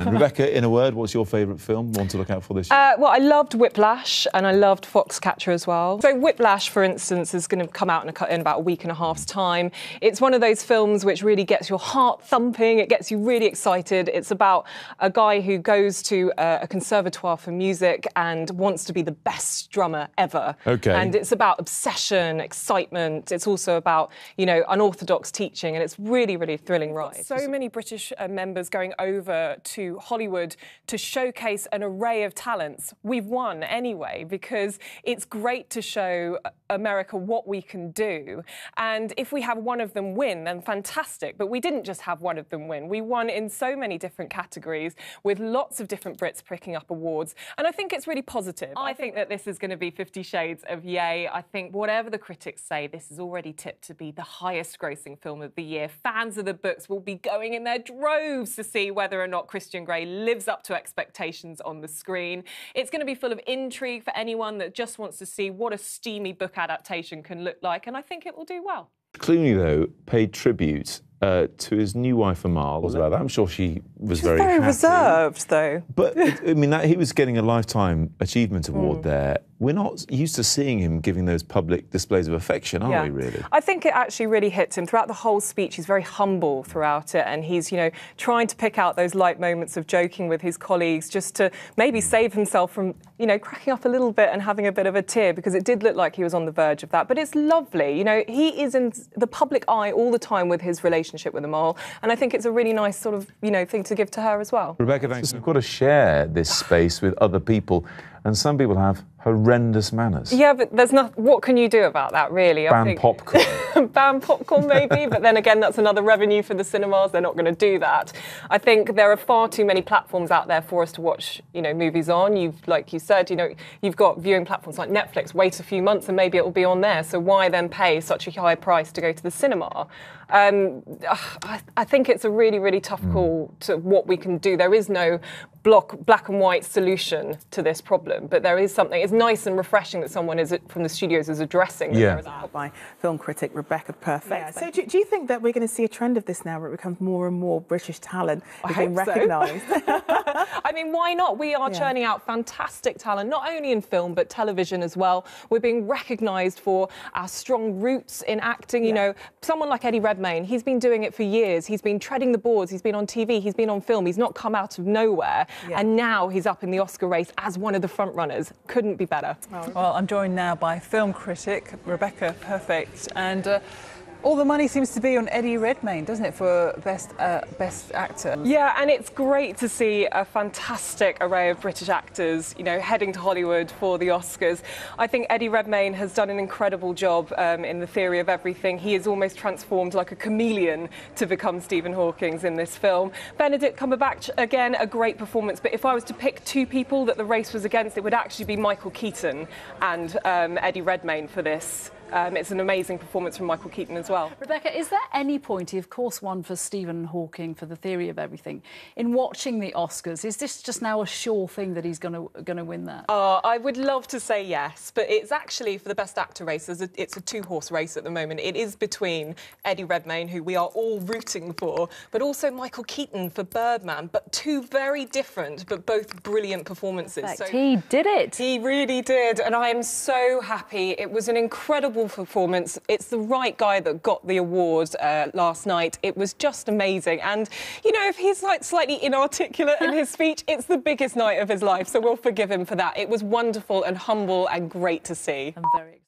Rebecca, in a word, what's your favourite film? One to look out for this year? Uh, well, I loved Whiplash and I loved Foxcatcher as well. So, Whiplash, for instance, is going to come out in, a, in, about a week and a half's time. It's one of those films which really gets your heart thumping, it gets you really excited. It's about a guy who goes to a, a conservatoire for music and wants to be the best drummer ever. Okay. And it's about obsession, excitement. It's also about, you know, unorthodox teaching, and it's really, really thrilling ride. So many British uh, members going over to Hollywood to showcase an array of talents. We've won anyway because it's great to show America what we can do. And if we have one of them win, then fantastic. But we didn't just have one of them win. We won in so many different categories with lots of different Brits picking up awards. And I think it's really positive. I think that this is going to be Fifty Shades of Yay. I think whatever the critics say, this is already tipped to be the highest grossing film of the year. Fans of the books will be going in their droves to see whether or not Christian Christian Grey lives up to expectations on the screen. It's going to be full of intrigue for anyone that just wants to see what a steamy book adaptation can look like, and I think it will do well. Clooney, though, paid tribute uh, to his new wife Amal. Was about that? I'm sure she was She's very, very happy. reserved, though. But I mean, that, he was getting a lifetime achievement award mm. there. We're not used to seeing him giving those public displays of affection, are yeah. we? Really? I think it actually really hits him throughout the whole speech. He's very humble throughout it, and he's you know trying to pick out those light moments of joking with his colleagues, just to maybe save himself from you know cracking up a little bit and having a bit of a tear because it did look like he was on the verge of that. But it's lovely, you know. He is in the public eye all the time with his relationship with them all. and I think it's a really nice sort of you know thing to give to her as well. Rebecca, thanks. We've got to share this space with other people, and some people have horrendous manners. Yeah, but there's not. What can you do about that, really? Ban think, popcorn. ban popcorn, maybe. but then again, that's another revenue for the cinemas. They're not going to do that. I think there are far too many platforms out there for us to watch, you know, movies on. You've, like you said, you know, you've got viewing platforms like Netflix. Wait a few months and maybe it will be on there. So why then pay such a high price to go to the cinema? Um, I, I, think it's a really, really tough mm. call to what we can do. There is no block, black and white solution to this problem, but there is something. It's nice and refreshing that someone is from the studios is addressing. Yeah. By film critic Rebecca Perfect. Yeah. So do, do, you think that we're going to see a trend of this now, where it becomes more and more British talent is being recognised? So. I mean, why not? We are yeah. churning out fantastic talent, not only in film but television as well. We're being recognised for our strong roots in acting. You know, someone like Eddie Redmayne, he's been doing it for years. He's been treading the boards. He's been on TV. He's been on film. He's not come out of nowhere. Yeah. And now he's up in the Oscar race as one of the front runners. Couldn't be better. Oh. Well, I'm joined now by film critic Rebecca Perfect and. Uh, all the money seems to be on Eddie Redmayne, doesn't it, for best uh, best actor? Yeah, and it's great to see a fantastic array of British actors, you know, heading to Hollywood for the Oscars. I think Eddie Redmayne has done an incredible job um, in The Theory of Everything. He is almost transformed like a chameleon to become Stephen Hawking's in this film. Benedict Cumberbatch, again, a great performance. But if I was to pick two people that the race was against, it would actually be Michael Keaton and um, Eddie Redmayne for this. Um, it's an amazing performance from Michael Keaton as well. Rebecca, is there any point, he of course, won for Stephen Hawking for the theory of everything, in watching the Oscars? Is this just now a sure thing that he's going to going to win that? Uh, I would love to say yes, but it's actually for the best actor race. A, it's a two horse race at the moment. It is between Eddie Redmayne, who we are all rooting for, but also Michael Keaton for Birdman. But two very different, but both brilliant performances. So he did it. He really did, and I am so happy. It was an incredible performance. It's the right guy that got the award uh, last night. It was just amazing. And, you know, if he's like slightly inarticulate in his speech, it's the biggest night of his life. So we'll forgive him for that. It was wonderful and humble and great to see. I'm very